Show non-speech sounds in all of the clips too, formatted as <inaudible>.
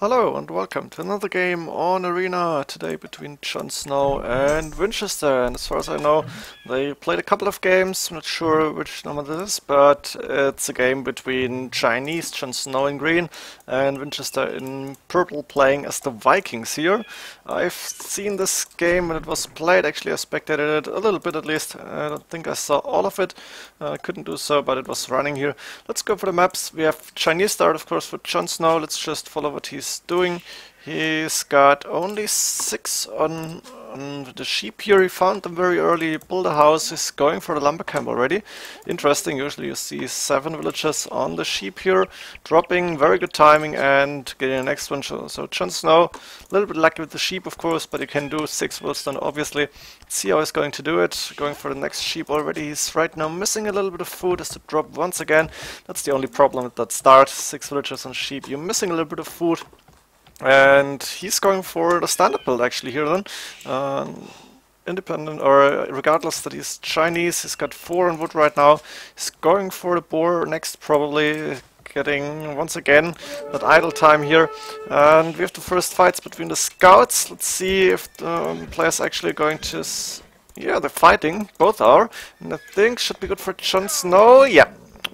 Hello and welcome to another game on Arena today between Jon Snow and Vinchester. And as far as I know they played a couple of games, I'm not sure which number this is but it's a game between Chinese, Jon Snow in green and Vinchester in purple playing as the Vikings here. I've seen this game when it was played, actually I spectated it a little bit at least, I don't think I saw all of it, I couldn't do so but it was running here. Let's go for the maps, we have Chinese start of course for Jon Snow, let's just follow what he's doing. He's got only six on, on, the sheep here. He found them very early, built a house. He's going for the lumber camp already. Interesting. Usually you see seven villagers on the sheep here, dropping. Very good timing and getting the next one. So Jon Snow, a little bit lucky with the sheep, of course, but he can do six Wilston, obviously. See how he's going to do it. Going for the next sheep already. He's right now missing a little bit of food. Has to drop once again. That's the only problem with that start. Six villagers on sheep. You're missing a little bit of food. And he's going for the standard build actually here then. Um, independent or regardless that he's Chinese, he's got four on wood right now. He's going for the boar next probably getting once again that idle time here. And we have the first fights between the scouts. Let's see if the um, players actually going to... yeah, they're fighting. Both are. And I think should be good for Jon Snow. Yeah,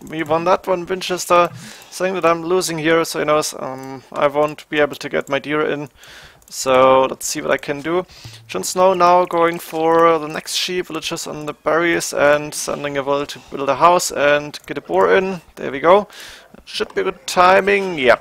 we won that one. Vinchester saying that I'm losing here, so he knows um, I won't be able to get my deer in. So let's see what I can do. Jon Snow now going for the next sheep, villages on the berries and sending a will to build a house and get a boar in. There we go. Should be good timing. Yeah.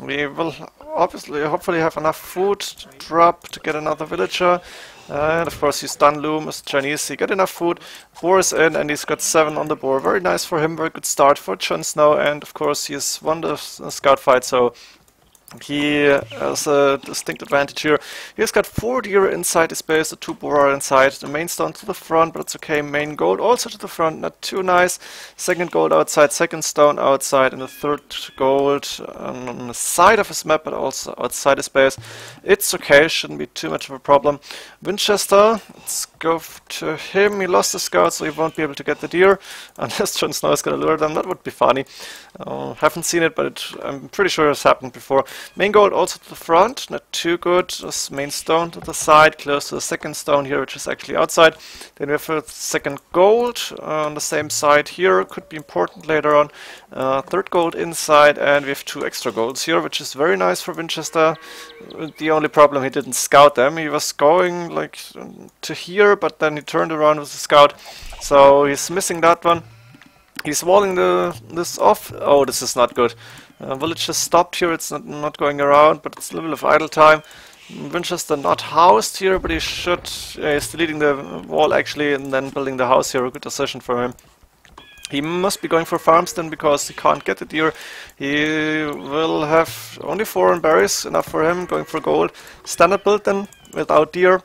We will obviously hopefully have enough food to drop to get another villager. And of course he's done loom as Chinese, he got enough food, boar is in and he's got 7 on the board. Very nice for him, very good start for Jon Snow. And of course he's won the scout fight. So he has a distinct advantage here. He's got four deer inside his base, the two boar inside, the main stone to the front, but it's okay. Main gold also to the front, not too nice. Second gold outside, second stone outside, and the third gold on the side of his map, but also outside his base. It's okay, shouldn't be too much of a problem. Vinchester, let's go to him. He lost the scout, so he won't be able to get the deer, <laughs> unless Jon Snow is going to lure them. That would be funny. Uh, haven't seen it, but it, I'm pretty sure it's happened before. Main gold also to the front, not too good. Just main stone to the side, close to the second stone here, which is actually outside. Then we have a second gold uh, on the same side here, could be important later on. Uh, third gold inside, and we have two extra golds here, which is very nice for Vinchester. The only problem, he didn't scout them. He was going like to here, but then he turned around with the scout. So he's missing that one. He's walling the this off. Oh, this is not good. Uh, village just stopped here, it's not, not going around, but it's a little bit of idle time. Vinchester not housed here, but he should, uh, he's deleting the wall actually and then building the house here, a good decision for him. He must be going for farms then because he can't get the deer. He will have only four on berries, enough for him, going for gold. Standard build then, without deer.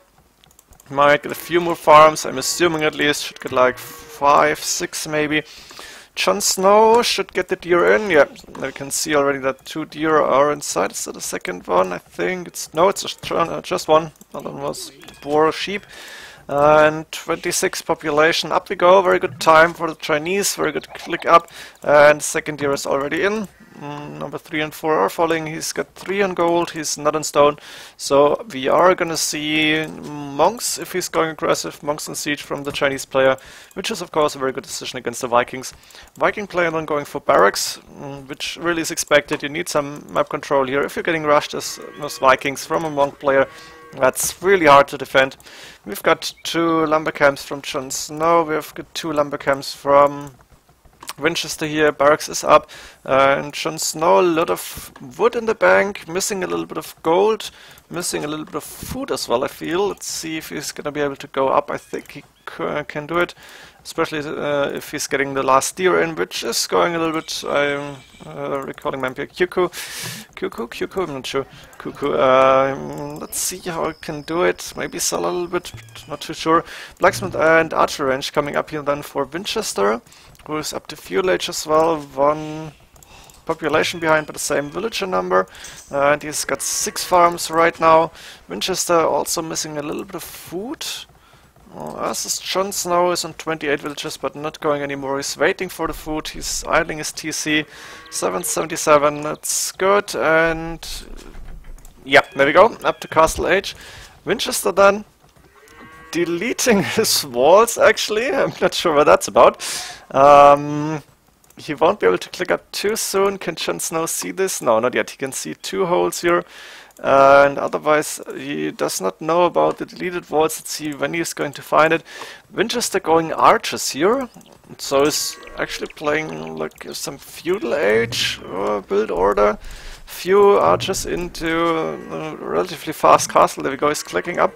Might get a few more farms, I'm assuming at least, should get like five, six maybe. Jon Snow should get the deer in. Yeah, I can see already that two deer are inside. Is that the second one? I think it's... No, it's just, uh, just one. That one was boar sheep. and 26 population. Up we go. Very good time for the Chinese. Very good click up. And second deer is already in. Mm, number 3 and 4 are falling. He's got 3 on gold, he's not on stone. So we are gonna see monks if he's going aggressive, monks and siege from the Chinese player, which is of course a very good decision against the Vikings. Viking player then going for barracks, mm, which really is expected. You need some map control here. If you're getting rushed as most Vikings from a monk player, that's really hard to defend. We've got two lumber camps from Jon Snow, we've got two lumber camps from Vinchester here, barracks is up, uh, and Jon Snow, a lot of wood in the bank, missing a little bit of gold, missing a little bit of food as well, I feel. Let's see if he's going to be able to go up. I think he can do it, especially uh, if he's getting the last deer in, which is going a little bit, I'm uh, recalling my Cuckoo, Cuckoo, Cuckoo, I'm not sure, Cuckoo. Uh, let's see how I can do it, maybe sell a little bit, not too sure. Blacksmith and Archer range coming up here then for Vinchester who is up to feudal age as well, one population behind but the same villager number uh, and he's got six farms right now. Vinchester also missing a little bit of food. Oh, as is Jon Snow is on 28 villages but not going anymore. He's waiting for the food. He's idling his TC. 777, that's good. And Yeah, there we go, up to Castle Age. Vinchester then deleting <laughs> his walls actually, I'm not sure what that's about. Um, he won't be able to click up too soon. Can Jon Snow see this? No, not yet. He can see two holes here. Uh, and otherwise, he does not know about the deleted walls. Let's see when he's going to find it. Vinchester going archers here. So he's actually playing like some feudal age uh, build order. Few archers into a relatively fast castle. There we go, he's clicking up.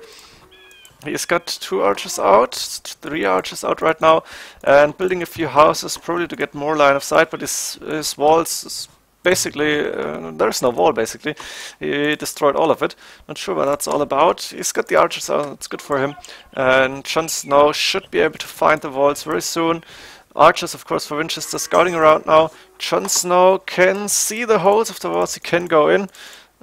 He's got two archers out, three archers out right now, and building a few houses probably to get more line of sight, but his, his walls basically, uh, there's no wall basically. He destroyed all of it. Not sure what that's all about. He's got the archers out, it's good for him. And Jon Snow should be able to find the walls very soon. Archers, of course, for Vinchester scouting around now. Jon Snow can see the holes of the walls, he can go in.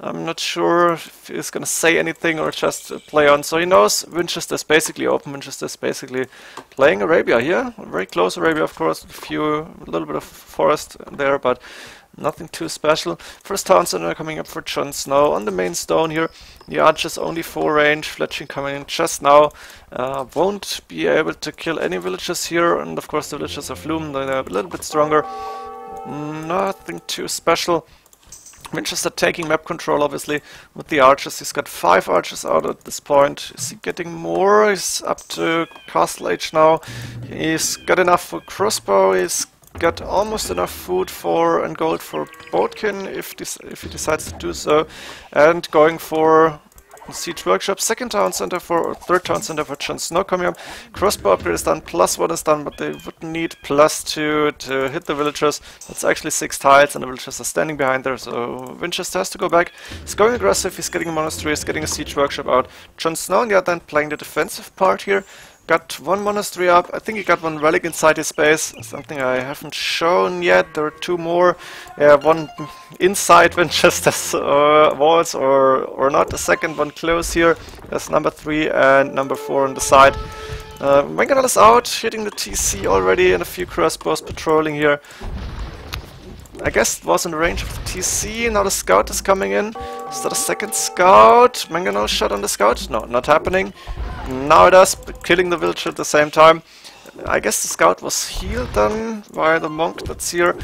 I'm not sure if he's to say anything or just play on. So he knows Vinchester's basically open. Vinchester's basically playing Arabia here. Very close Arabia, of course. A few, a little bit of forest there, but nothing too special. First town center coming up for Jon Snow on the main stone here. The archers only 4 range, Fletching coming in just now. Uh, won't be able to kill any villagers here, and of course the villagers of Loom, they're a little bit stronger. Nothing too special. Vinchester taking map control, obviously, with the archers. He's got five archers out at this point. Is he getting more? He's up to Castle Age now. He's got enough for crossbow. He's got almost enough food for and gold for Bodkin if, if he decides to do so. And going for Siege Workshop, second town center for, third town center for Jon Snow coming up. Crossbow upgrade is done, plus one is done, but they would need plus two to hit the villagers. That's actually six tiles, and the villagers are standing behind there, so Vinchester has to go back. He's going aggressive, he's getting a monastery, he's getting a Siege Workshop out. Jon Snow on the other hand playing the defensive part here. Got one monastery up. I think he got one relic inside his base. Something I haven't shown yet. There are two more. Yeah, one inside <laughs> Vinchester's uh, walls or, or not. The second one close here. That's number three and number four on the side. Uh, is out, hitting the TC already and a few crossbows patrolling here. I guess it was in the range of the TC, now the scout is coming in. Is that a second scout? Mangonel shot on the scout? No, not happening. Now it does, killing the villager at the same time. I guess the scout was healed then by the monk that's here.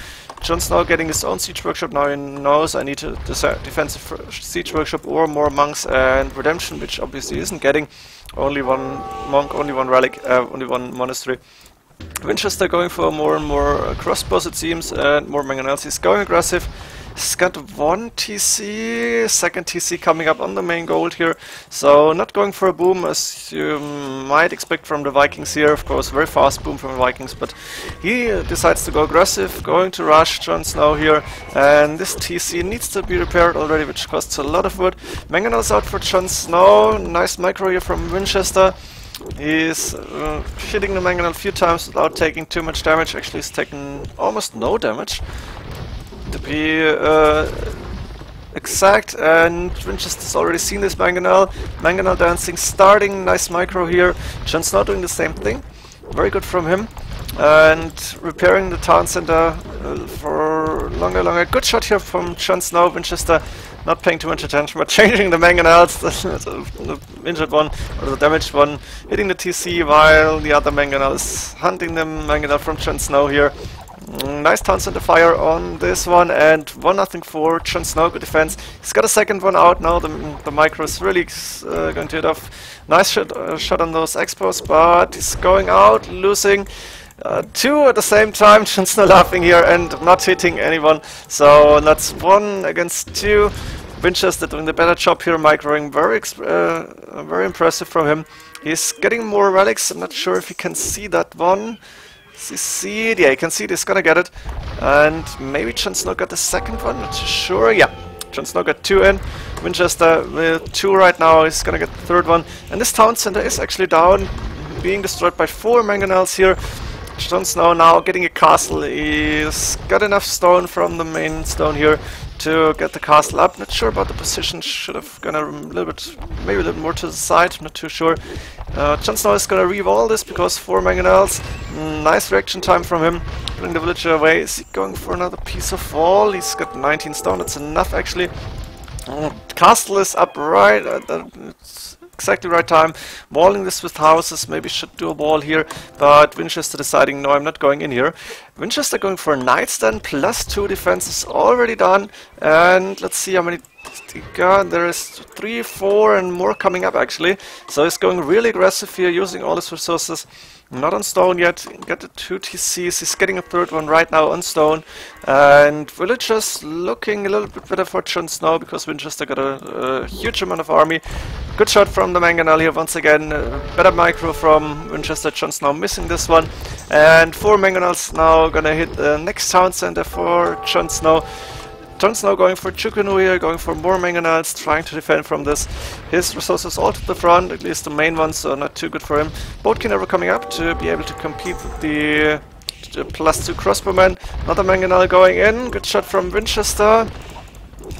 John's now getting his own siege workshop, now he knows I need a defensive siege workshop or more monks and redemption, which obviously isn't getting. Only one monk, only one relic, uh, only one monastery. Vinchester going for more and more crossbows it seems, and more mangonels. He's going aggressive. He's got one TC, second TC coming up on the main gold here. So not going for a boom as you might expect from the Vikings here. Of course, very fast boom from the Vikings, but he decides to go aggressive, going to rush Jon Snow here. And this TC needs to be repaired already, which costs a lot of wood. Mangonels out for Jon Snow. Nice micro here from Vinchester. He's uh, hitting the Mangonel a few times without taking too much damage. Actually, he's taken almost no damage. To be uh, exact, and Vinchester's already seen this Mangonel. Mangonel dancing, starting, nice micro here. Jon Snow doing the same thing. Very good from him. And repairing the town center uh, for longer, longer. Good shot here from Jon Snow. Vinchester not paying too much attention, <laughs> but changing the mangonels, <laughs> the injured one, or the damaged one, hitting the TC while the other mangonel is hunting the mangonel from Jon Snow here. Mm, nice town center fire on this one, and 1 nothing for Jon Snow, good defense. He's got a second one out now, the, the micro is really uh, going to hit off. Nice shot, uh, shot on those expos, but he's going out, losing. Uh, two at the same time, <laughs> Jon Snow laughing here and not hitting anyone. So that's one against two. Vinchester doing the better job here, microing. Very, uh, very impressive from him. He's getting more relics. I'm not sure if he can see that one. Yeah, he can see it. He's gonna get it. And maybe Jon Snow got the second one. Not sure. Yeah, Jon Snow got two in. Vinchester with two right now. He's gonna get the third one. And this town center is actually down, being destroyed by four mangonels here. Jon Snow now getting a castle. He's got enough stone from the main stone here to get the castle up. Not sure about the position. Should have gone a little bit, maybe a little more to the side. Not too sure. Uh, Snow is gonna re-wall this because four mangonels. Mm, nice reaction time from him. Putting the villager away. Is he going for another piece of wall? He's got 19 stone. That's enough actually. Uh, castle is up right at uh, exactly right time. Walling this with houses, maybe should do a wall here, but Vinchester deciding, no, I'm not going in here. Vinchester going for a knights then, plus two defenses already done, and let's see how many God, there is three, four, and more coming up actually. So he's going really aggressive here, using all his resources. Not on stone yet. Got the two TCs. He's getting a third one right now on stone. And villagers looking a little bit better for Jon Snow because Vinchester got a, a huge amount of army. Good shot from the Mangonel here once again. Uh, better micro from Vinchester. Jon now missing this one. And four Mangonels now gonna hit the next town center for Jon Snow. Jon Snow going for Chu Ko Nu here, going for more Mangonels, trying to defend from this. His resources all to the front, at least the main ones, so not too good for him. Bodkin ever coming up to be able to compete with the, plus two crossbowmen. Another Mangonel going in, good shot from Vinchester.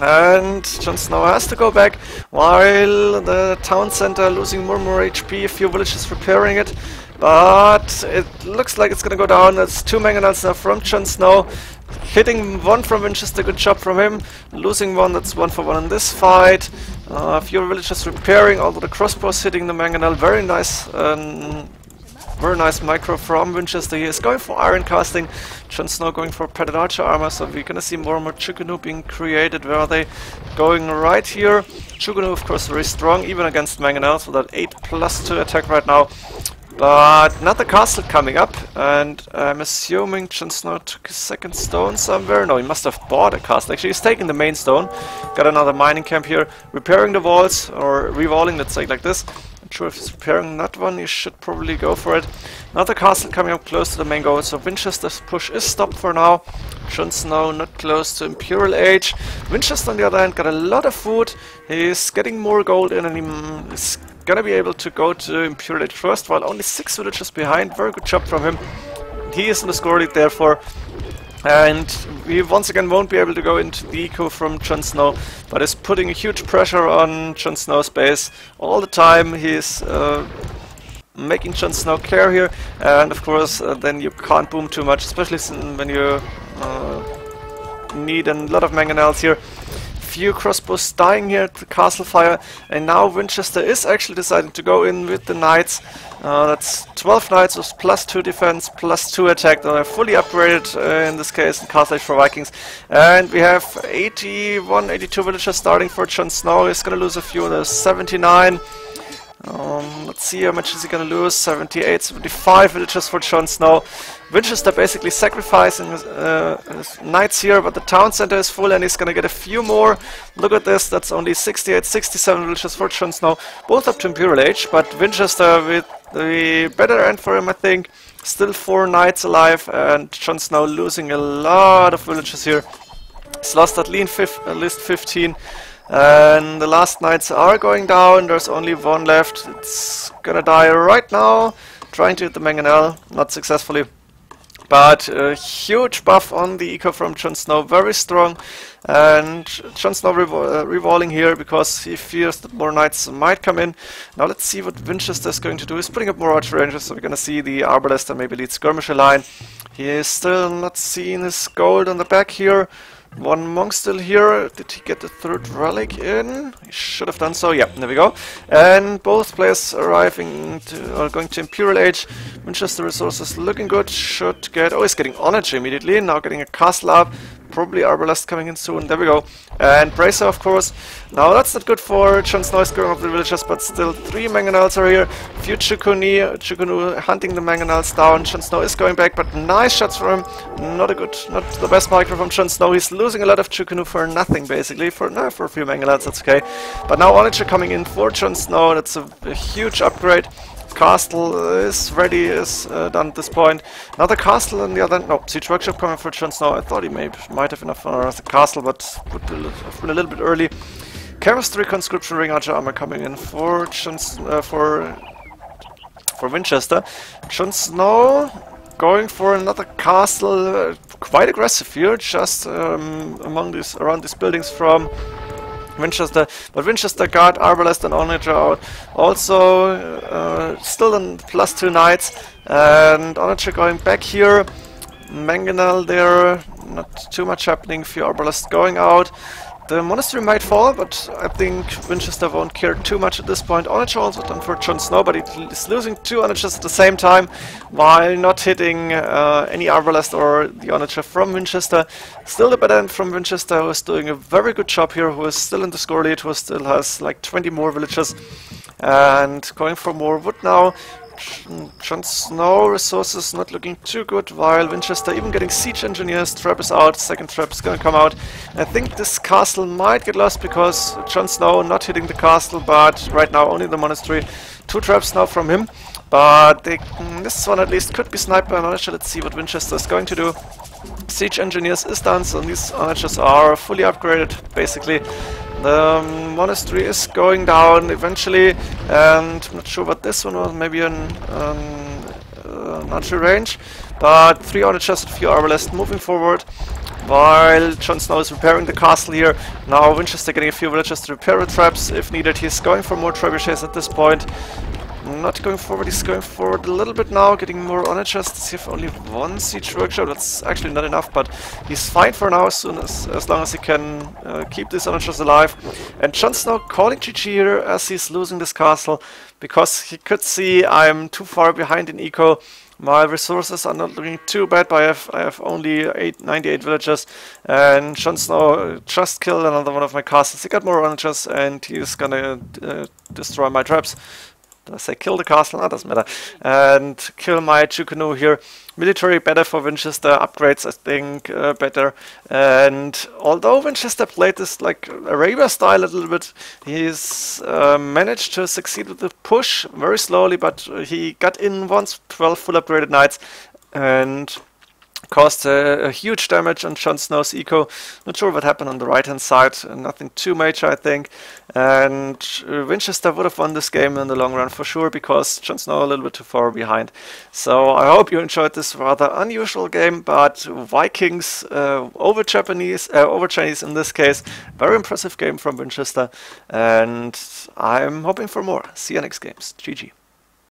And Jon Snow has to go back while the town center losing more and more HP, a few villages repairing it. But it looks like it's gonna go down. It's two Mangonels now from Jon Snow. Hitting one from Vinchester, good job from him. Losing one, that's one for one in this fight. Uh, a few villagers repairing, although the crossbows hitting the Mangonel. Very nice um, very nice micro from Vinchester. He is going for iron casting. Jon Snow going for padded archer armor, so we're gonna see more and more Chu Ko Nu being created. Where are they going right here? Chu Ko Nu, of course, very strong, even against Mangonels, with that 8 plus 2 attack right now. But another castle coming up, and I'm assuming Jon Snow took his second stone somewhere. No, he must have bought a castle. Actually, he's taking the main stone. Got another mining camp here, repairing the walls, or rewalling, let's say like this. Not sure if he's repairing that one, you should probably go for it. Another castle coming up close to the main goal, so Vinchester's push is stopped for now. Jon Snow not close to Imperial Age. Vinchester on the other hand got a lot of food, he's getting more gold in and he's gonna be able to go to Imperial Age first, while only six villages behind. Very good job from him. He is in the score lead, therefore. And we once again won't be able to go into the eco from Jon Snow, but is putting a huge pressure on Jon Snow's base all the time. He's uh, making Jon Snow care here, and of course uh, then you can't boom too much, especially when you uh, need a lot of mangonels here few crossbows dying here at the castle fire, and now Vinchester is actually deciding to go in with the knights. Uh, that's 12 knights with plus 2 defense, plus 2 attack. They're fully upgraded uh, in this case in Castle Age for Vikings. And we have 81, 82 villagers starting for Jon Snow. He's gonna lose a few, there's 79. Um, let's see how much is he gonna lose. 78, 75 villagers for Jon Snow. Vinchester basically sacrificing his, uh, his, knights here, but the town center is full and he's gonna get a few more. Look at this, that's only 68, 67 villagers for Jon Snow. Both up to Imperial Age, but Vinchester with the better end for him, I think. Still four knights alive, and Jon Snow losing a lot of villagers here. He's lost at least 15. And the last knights are going down, there's only one left. It's gonna die right now. Trying to hit the Mangonel, not successfully. But a huge buff on the eco from Jon Snow, very strong. And Jon Snow revol uh, revolving here because he fears that more knights might come in. Now let's see what Vinchester is going to do. He's putting up more archer rangers, so we're gonna see the Arbalest and maybe lead skirmisher line. He is still not seeing his gold on the back here. One monk still here. Did he get the third relic in? He should have done so. Yeah, there we go. And both players arriving to, are going to Imperial Age. Vinchester resources looking good. Should get... Oh, he's getting Onager immediately. Now getting a castle up probably Arbalest coming in soon. There we go. And Bracer, of course. Now, that's not good for Jon Snow going of the villagers, but still three Mangonels are here. Few Chukuni, Chu Ko Nu hunting the Mangonels down. Jon Snow is going back, but nice shots from him. Not a good, not the best micro from Jon Snow. He's losing a lot of Chu Ko Nu for nothing, basically. For no, for a few Mangonels, that's okay. But now Onager coming in for Jon Snow. That's a, a huge upgrade castle is ready, is uh, done at this point. Another castle on the other... No, siege workshop coming for Jon Snow. I thought he may, might have enough for the castle, but would have been a little bit early. Chemistry conscription ring archer armor coming in for Jon, uh, for for Vinchester. Jon Snow going for another castle, uh, quite aggressive here, just um, among these around these buildings from Vinchester, but Vinchester guard Arbalest and Onager out. Also, uh, still in plus two knights, and Onager going back here. Mangonel there, not too much happening. Few Arbalest going out. The monastery might fall, but I think Vinchester won't care too much at this point. Onager also done for Jon Snow, but he's losing two Onagers at the same time, while not hitting uh, any Arbalest or the Onager from Vinchester. Still the better end from Vinchester, who is doing a very good job here, who is still in the score lead, who still has like 20 more villages, and going for more wood now. Jon Snow resources not looking too good, while Vinchester even getting siege engineers. Trap is out, second trap is gonna come out. I think this castle might get lost because Jon Snow not hitting the castle, but right now only the monastery. Two traps now from him, but they, mm, this one at least could be sniped by Monastery. Let's see what Vinchester is going to do. Siege engineers is done, so these archers are fully upgraded, basically. The monastery is going down eventually, and I'm not sure what this one was, maybe an um, uh, archery range, but three archers, a few arbalest moving forward, while Jon Snow is repairing the castle here. Now Vinchester getting a few villagers to repair the traps if needed. He's going for more trebuchets at this point. Not going forward, he's going forward a little bit now, getting more on it just if only one siege workshop. That's actually not enough, but he's fine for now as soon as as long as he can uh, keep these onagers alive. And Jon Snow calling GG here as he's losing this castle because he could see I'm too far behind in eco. My resources are not looking too bad, but I have, I have only eight, 98 villagers, and Jon Snow just killed another one of my castles. He got more onagers, and he's gonna uh, destroy my traps. Did I say kill the castle? No, doesn't matter. And kill my Chu Ko Nu here. Military better for Vinchester, upgrades I think uh, better. And although Vinchester played this like Arabia style a little bit, he's uh, managed to succeed with the push very slowly, but he got in once 12 full upgraded knights and caused a, a, huge damage on Jon Snow's eco. Not sure what happened on the right hand side, uh, nothing too major I think. And uh, Vinchester would have won this game in the long run for sure because Jon Snow a little bit too far behind. So I hope you enjoyed this rather unusual game, but Vikings uh, over Japanese, uh, over Chinese in this case. Very impressive game from Vinchester, and I'm hoping for more. See you next games. GG.